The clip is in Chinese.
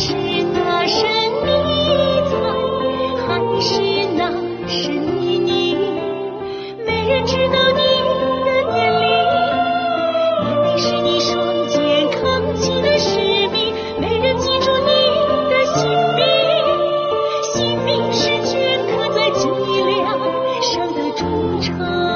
是那身迷彩，还是那身迷你？没人知道你的年龄，年龄是你双肩扛起的使命。没人记住你的姓名，姓名是镌刻在脊梁上的忠诚。